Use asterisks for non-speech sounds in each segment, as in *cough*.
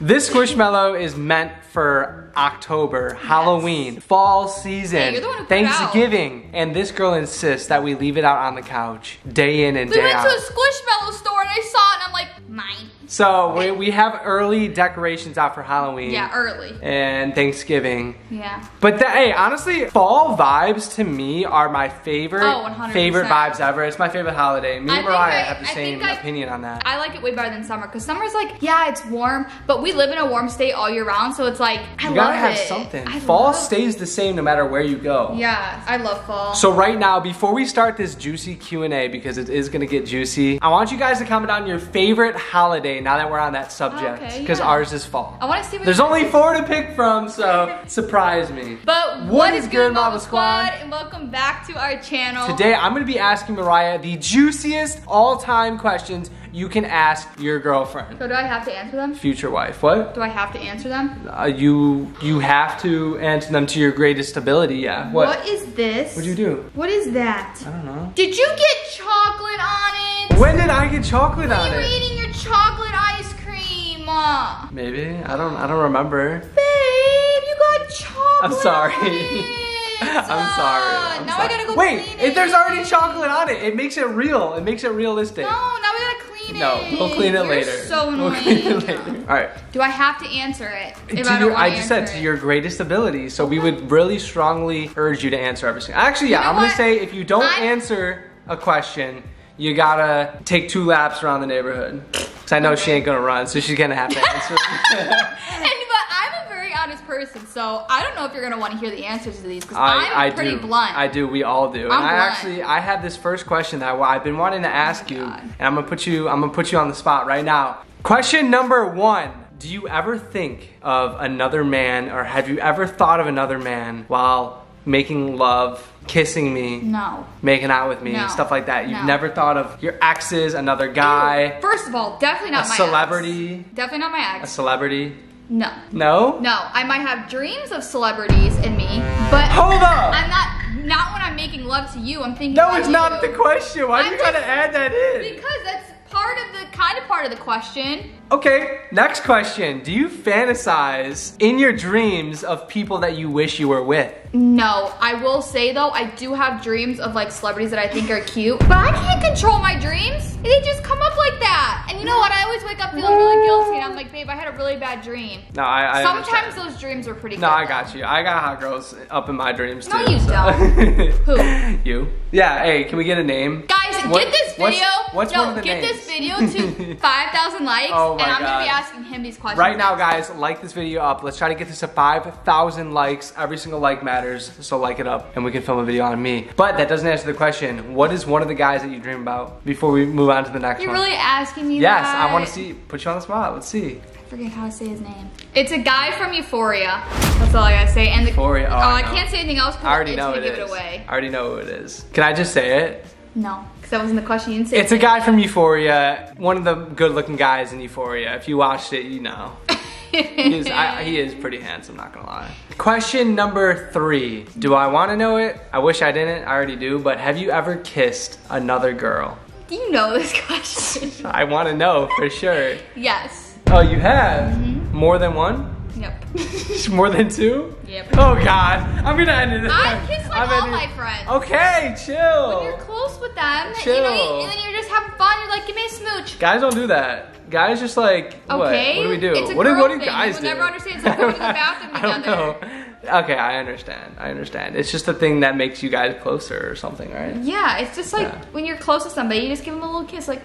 this squishmallow is meant for October, Halloween, fall season, Hey, you're the one who put it out. Thanksgiving, and this girl insists that we leave it out on the couch day in and day. out. We went to a squishmallow store and I saw it and I'm like, mine. So we, we have early decorations out for Halloween. Yeah, early. And Thanksgiving. Yeah. But the, hey, honestly, fall vibes to me are my favorite Oh, favorite vibes ever. It's my favorite holiday. Me I and Mariah I- have the I same opinion on that. I like it way better than summer because summer's like, yeah, it's warm, but we live in a warm state all year round, so it's like, I you gotta have it. something. I fall stays the same no matter where you go. Yeah, I love fall. So right now, before we start this juicy Q&A, because it is gonna get juicy, I want you guys to comment on your favorite holiday now that we're on that subject. Okay, Because yeah. ours is fall. I want to see what There's only four to pick from, so *laughs* surprise me. But What what is is good, Marble Squad? Squad? And welcome back to our channel. Today, I'm gonna be asking Mariah the juiciest all-time questions you can ask your girlfriend, So do I have to answer them? future wife. What? Do I have to answer them? Uh, you you have to answer them to your greatest ability. Yeah. What? what is this? What'd you do? What is that? I don't know. Did you get chocolate on it? When did I get chocolate on it? you were it? eating your chocolate ice cream. Uh, Maybe. I don't. I don't remember. Babe, you got chocolate. I'm sorry. on. *laughs* I'm sorry. I'm now sorry. I gotta go Wait, if there's already chocolate on it, it makes it real. It makes it realistic. No, now we gotta clean it. No, we'll clean it You're later. so We'll clean it later. All right. Do I have to answer it? If To I don't your, I just answer said to your greatest ability. So we would really strongly urge you to answer everything. Actually, yeah, You know I'm gonna say if you don't I- answer a question, you gotta take two laps around the neighborhood. Cause I know she ain't gonna run, so she's gonna have to answer. *laughs* *laughs* person, so I don't know if you're gonna want to hear the answers to these because I'm I, pretty do. blunt. I do. We all do. I'm I blunt. actually, I have this first question that I've been wanting to ask oh you, God. and I'm gonna put you, I'm gonna put you on the spot right now. Question number one: Do you ever think of another man, or have you ever thought of another man while making love, kissing me, No. making out with me, No. stuff like that? You've No. never thought of your exes, another guy, First of all, definitely a not my ex. celebrity, Ex. Definitely not my ex. a celebrity? No. No. No, I might have dreams of celebrities in me, but Hold up. I'm not. Not when I'm making love to you. I'm thinking. No, it's not the question. Why do I'm you gotta add that in? Because that's part of the part of the question. Okay, next question. Do you fantasize in your dreams of people that you wish you were with? No, I will say though, I do have dreams of like celebrities that I think are cute, but I can't control my dreams. They just come up like that. And you know what? I always wake up feeling really guilty, and I'm like, babe, I had a really bad dream. No, I. I Sometimes understand. those dreams are pretty. No, I got you. I got hot girls up in my dreams No, too. you so- don't. *laughs* Who? You. Yeah. Hey, can we get a name? Guys, What- get this video. what's no, one of the get names? this video to *laughs* 5,000 likes, Oh and I'm gonna be God. asking him these questions. Right now, guys, like this video up. Let's try to get this to 5,000 likes. Every single like matters, so like it up, and we can film a video on me. But that doesn't answer the question. What is one of the guys that you dream about? Before we move on to the next You're one. really asking me that. yes, that? I want to see. Put you on the spot. Let's see. I forget how to say his name. It's a guy from Euphoria. That's all I gotta say. And the, Euphoria, oh, Oh, I I, can't say anything else. I already know gonna it give is. it away. I already know who it is. Can I just say it? No, because that wasn't the question. You didn't. It's a guy from Euphoria, one of the good-looking guys in Euphoria. If you watched it, you know. He is, I, he is pretty handsome, not gonna lie. Question number three. Do I want to know it? I wish I didn't. I already do. But have you ever kissed another girl? Do you know this *laughs* question? I want to know for sure. yes. Oh, you have Mm-hmm. more than one? *laughs* More than two? Yep. Oh God, I'm gonna end it. I kiss like I'm all ending- my friends. Okay, chill. When you're close with them, Chill. you know, and then you're just having fun. You're like, give me a smooch. Guys don't do that. Guys just like what? Okay, What do we do? it's a what do girl what do thing. guys You do? never understand. It's like going to the bathroom *laughs* I don't together. know. Okay, I understand. I understand. It's just a thing that makes you guys closer or something, right? Yeah, it's just like Yeah. when you're close to somebody, you just give them a little kiss, like.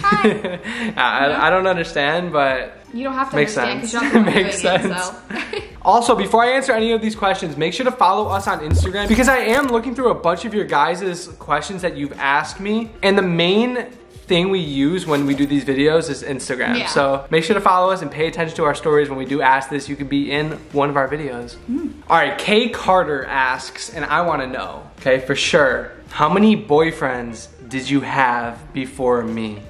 *laughs* I, I don't understand, but You don't have to Makes understand sense. because you're not the one Makes sense. it. So. *laughs* Also, before I answer any of these questions, make sure to follow us on Instagram because I am looking through a bunch of your guys' questions that you've asked me. And the main thing we use when we do these videos is Instagram. Yeah. So make sure to follow us and pay attention to our stories when we do ask this. You could be in one of our videos. Hmm. All right, Kay Carter asks, and I want to know, okay, for sure, how many boyfriends did you have before me?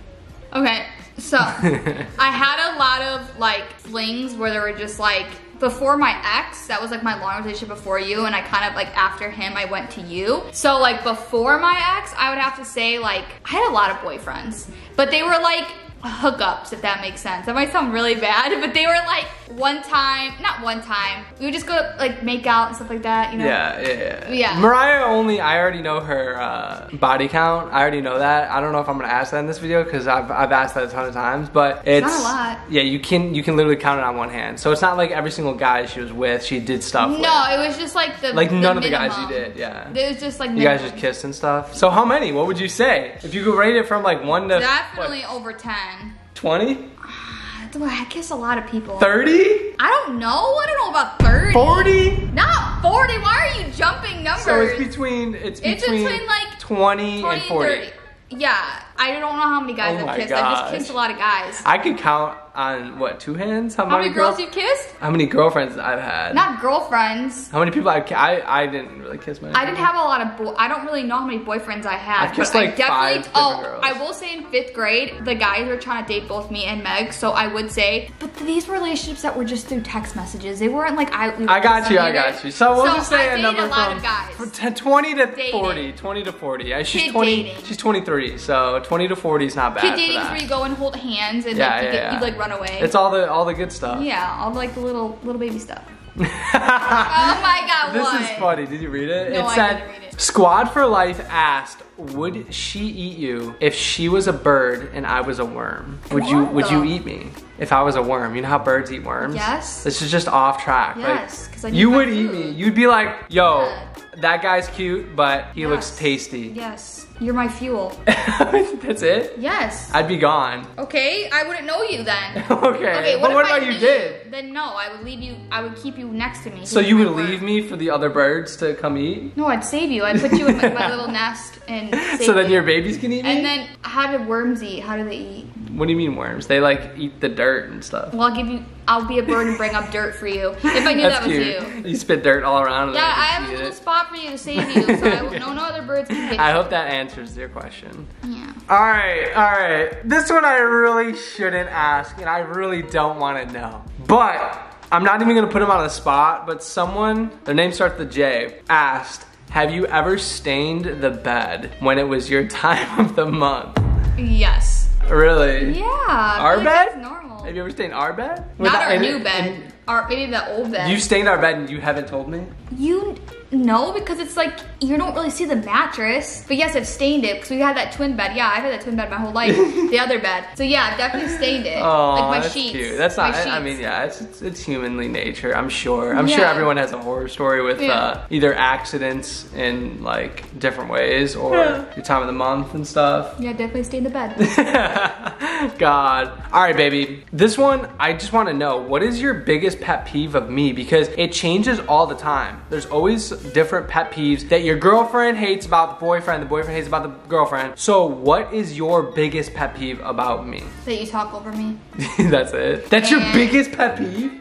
Okay, so *laughs* I had a lot of like flings where there were just like before my ex, that was like my long relationship before you, and I kind of like after him, I went to you. So like before my ex, I would have to say like I had a lot of boyfriends, but they were like hookups, if that makes sense. That might sound really bad, *laughs* but they were like one time, not one time. We would just go like make out and stuff like that, you know? Yeah, yeah, yeah. Yeah. Mariah only, I already know her uh, body count. I already know that. I don't know if I'm gonna ask that in this video because I've, I've asked that a ton of times, but it's, not a lot. Yeah, you can you can literally count it on one hand. So it's not like every single guy she was with, she did stuff with. No, it was just like the Like the none of the guys you did, yeah. It was just like You guys just kissed and stuff. So how many? What would you say? If you could rate it from like one to Definitely over 10. 20? Uh, I kiss a lot of people. 30? I don't know. I don't know about 30. 40? Not 40. Why are you jumping numbers? So it's between it's between, It's between, like, 20, 20 and 40. Yeah, I don't know how many guys Oh I've my kissed. I've just kissed a lot of guys. I could count on what two hands? How, How many girls girl- you kissed? How many girlfriends I've had? Not girlfriends. How many people I I I didn't really kiss many. I didn't have a lot of boy. I don't really know how many boyfriends I had. I've kissed, but I like, five Oh, girls. I will say in fifth grade, the guys were trying to date both me and Meg. So I would say, but these relationships that were just through text messages. They weren't like I. We I got you, I got you. So we'll So just say I a number a lot from of guys. from 20 to Dating. 40. 20 to 40. Yeah, she's Kid 20. dating. She's 23. So 20 to 40 is not bad. Kid for dating that. where you go and hold hands and Yeah, like you, yeah, get, yeah. you like run away. It's all the all the good stuff. yeah, all the, like the little little baby stuff. *laughs* Oh my god, This what? is funny. Did you read it? No, it I said didn't read it. Squad for Life asked, "Would she eat you if she was a bird and I was a worm? Would you would you eat me if I was a worm? You know how birds eat worms? Yes. This is just off track. Like, Yes, 'cause I need you would eat me. You'd be like, "Yo, Yeah. that guy's cute, but he looks tasty." Yes, you're my fuel. *laughs* That's it. Yes. I'd be gone. Okay, I wouldn't know you then. *laughs* okay. what but if what I about you did? Then no, I would leave you. I would keep you next to me. So you would worm. leave me for the other birds to come eat? No, I'd save you. I'd put you in my, my *laughs* little nest and *laughs* So then you. your babies can eat me? And then how do worms eat? How do they eat? What do you mean worms? They like eat the dirt and stuff. Well, I'll give you. I'll be a bird and bring up dirt for you. If I knew That's that was cute. you. spit dirt all around. And Yeah, then I they have a little it. spot for you to save you, so I *laughs* will, no, no other birds can get I you. hope that answers your question. Yeah. All right, all right. This one I really shouldn't ask, and I really don't want to know. But I'm not even gonna put him on the spot. But someone, their name starts with J, asked, "Have you ever stained the bed when it was your *laughs* time of the month?" Yes. Really? Yeah. Our like bed? Normal. Have you ever stained our bed? Not Without- our new bed. Or maybe the old bed. You stained our bed and you haven't told me. You no, because it's like you don't really see the mattress. But yes, I've stained it because we had that twin bed. Yeah, I've had that twin bed my whole life. *laughs* the other bed. So yeah, I've definitely stained it. Oh, like my that's sheets. cute. That's not. I, I mean, yeah, it's, it's it's humanly nature. I'm sure. I'm sure everyone has a horror story with Yeah. uh, either accidents in like different ways or Yeah. your time of the month and stuff. Yeah, definitely stained the bed. *laughs* God. All right, baby. This one, I just want to know what is your biggest pet peeve of me because it changes all the time. There's always different pet peeves that your girlfriend hates about the boyfriend, the boyfriend hates about the girlfriend. So, what is your biggest pet peeve about me? that you talk over me. *laughs* That's it. That's your biggest pet peeve?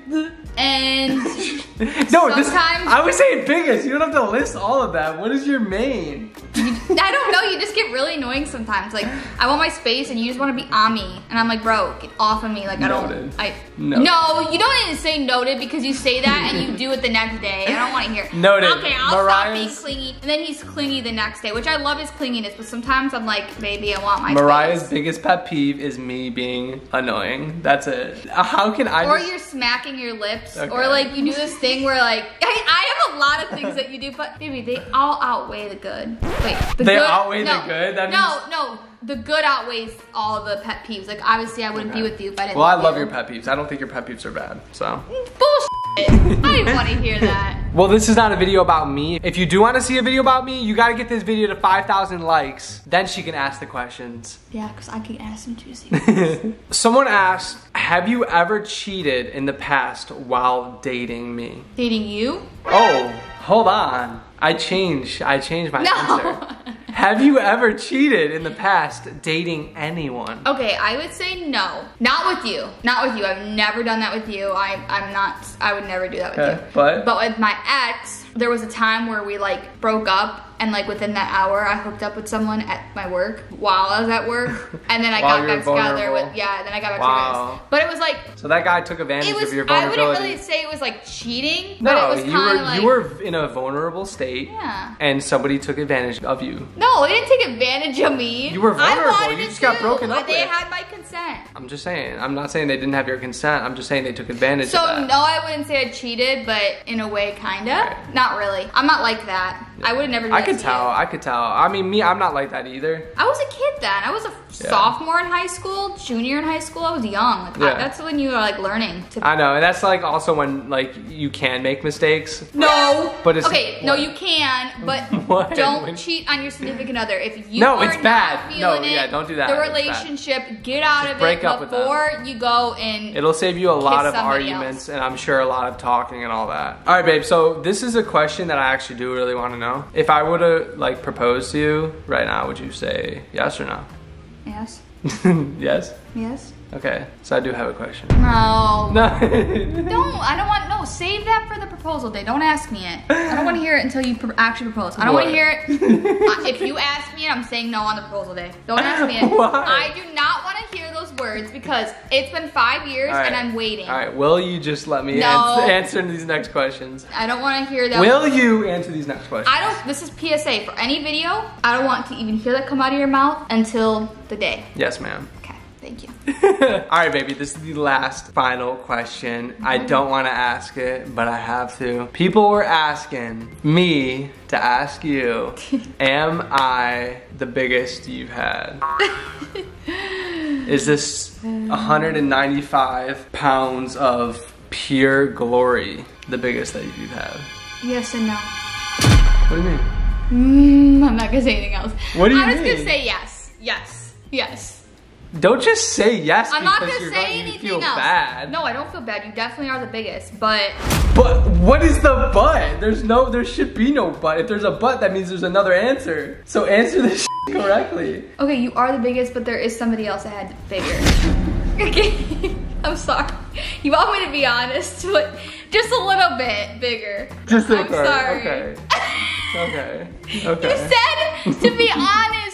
And *laughs* No, this, Sometimes- I was saying biggest. You don't have to list all of that. What is your main? I don't know, you just get really annoying sometimes. Like I want my space and you just want to be on me. And I'm like, bro, get off of me. Like I don't I Noted. No, you don't even say noted because you say that and you do it the next day. I don't want to hear. Noted. Okay, I'll stop being clingy. And then he's clingy the next day, which I love his clinginess, but sometimes I'm like, baby, I want my Mariah's space. biggest pet peeve is me being annoying. That's it. How can I Or just- you're smacking your lips, Okay. or like you do this thing where like *laughs* I, I have a lot of things that you do, but baby, they all outweigh the good. Wait, the They good, outweigh the good? That no, no, the good outweighs all the pet peeves. Like obviously, I wouldn't be with you if I didn't. Well, I love you. your pet peeves. I don't think your pet peeves are bad. So. Bullshit. I didn't want to hear that. *laughs* Well, this is not a video about me. If you do want to see a video about me, you got to get this video to 5,000 likes. Then she can ask the questions. Yeah, because I can ask some juicy. *laughs* Someone asked, have you ever cheated in the past while dating me? Dating you? Oh, hold on. I changed. I changed my No. answer. Have you ever cheated in the past dating anyone? Okay, I would say no. Not with you. Not with you. I've never done that with you. I, I'm not. I would never do that with Okay, you. but- But with my ex, there was a time where we like broke up and like within that hour I hooked up with someone at my work while I was at work *laughs* and then I got back together with yeah, then I got back Wow. together. But it was like So that guy took advantage was of your vulnerability I wouldn't really say it was like cheating, but no, it was you kind were of like you were in a vulnerable state, Yeah. and somebody took advantage of you. No, they didn't take advantage of me. You were vulnerable. You just got broken up They with. had my consent. I'm just saying. I'm not saying they didn't have your consent. I'm just saying they took advantage So of that. So no, I wouldn't say I cheated, but in a way, kinda. Right. Not really. I'm not like that. I would never. I could tell. you. I could tell. I mean, me, I'm not like that either. I was a kid then. I was a Yeah. sophomore in high school, junior in high school. I was young. Like, I- Yeah. that's when you are like learning to. I know, and that's like also when like you can make mistakes. no, But it's- okay. No, what? you can, but *laughs* don't cheat on your significant other. If you No, it's not bad. No, it, yeah, don't do that. The relationship, get out Just of break it up before you go and. It'll save you a lot of arguments else. and I'm sure a lot of talking and all that. All right, babe. So this is a question that I actually do really want to know. If I were to like propose to you right now, would you say yes or no? yes. *laughs* yes. Yes. Okay. So I do have a question. No. No. *laughs* Don't. I don't want. No. Save that for the proposal day. Don't ask me it. I don't want to hear it until you actually propose. I don't want to hear it. *laughs* Uh, if you ask me it, I'm saying no on the proposal day. Don't ask me it. Why? I do not want to hear words because it's been five years right. and I'm waiting. All right. Will you just let me No. answer, answer these next questions? I don't want to hear that. Will you answer these next questions? I don't. This is PSA for any video. I don't want to even hear that come out of your mouth until the day. Yes, ma'am. Okay. Thank you. *laughs* All right, baby, this is the last final question. I mm-hmm. don't want to ask it, but I have to. People were asking me to ask you, *laughs* am I the biggest you've had? *laughs* Is this 195 pounds of pure glory the biggest that you've had? Yes and no. What do you mean? Mm, I'm not gonna say anything else. What do you just mean? gonna say yes. Yes. Yes. Don't just say yes I'm not because gonna you're say going, you anything feel else. bad. No, I don't feel bad. You definitely are the biggest, but But what is the but? There's no, there should be no but. If there's a but, that means there's another answer. So answer this *laughs* correctly. okay, you are the biggest, but there is somebody else that had bigger. *laughs* okay, *laughs* I'm sorry. You want me to be honest, but just a little bit bigger. Just I'm think hard. sorry. Okay. Okay. You said to be honest,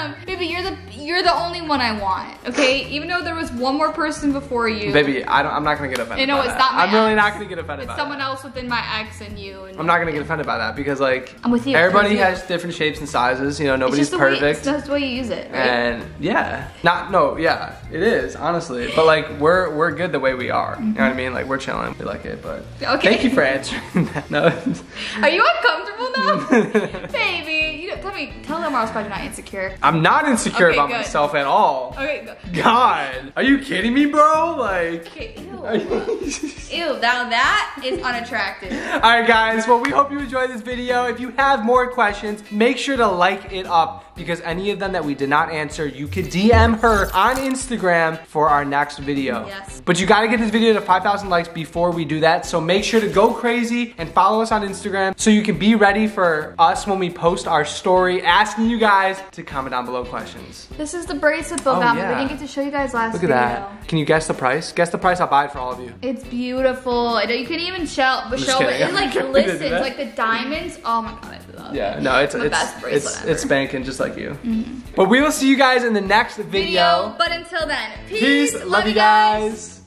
so I am. Baby, you're the you're the only one I want. Okay, even though there was one more person before you. Baby, I don't, I'm not gonna get offended. You know, it's that. not my I'm really not gonna get offended It's by someone that. else within my ex and you. And I'm not gonna get offended by that because like I'm with you. everybody I'm you. has different shapes and sizes. You know, It's nobody's just way, it's perfect. just the way you use it, right? And yeah, not no, yeah, it is honestly. But like we're we're good the way we are. You know what I mm-hmm. mean? Like we're chilling, we like it. But Okay. thank you for answering that. *laughs* No, Are you uncomfortable now? *laughs* Baby, you tell me, tell them I was probably not insecure. I'm not insecure Okay, about good. myself at all. Okay, go. God, are you kidding me, bro? Like. Okay, ew. *laughs* *laughs* Ew, now that is unattractive. Alright guys, well we hope you enjoyed this video. If you have more questions, make sure to like it up because any of them that we did not answer, you could DM her on Instagram for our next video. Yes. But you gotta get this video to 5,000 likes before we do that, so make sure to go crazy and follow us on Instagram so you can be ready for us when we post our story asking you guys to comment down below questions. This is the bracelet Bill Oh, yeah. We didn't get to show you guys last Look at video. that. Can you guess the price? Guess the price, I'll buy it for all of you. It's beautiful. You can even show, but show it. like I'm not gonna do glistens, like the diamonds. Oh my god, I love Yeah, it. no, it's the it's best bracelet it's, ever. it's spanking just like you. Mm-hmm. But we will see you guys in the next Video, but until then, peace. Peace. Love you guys.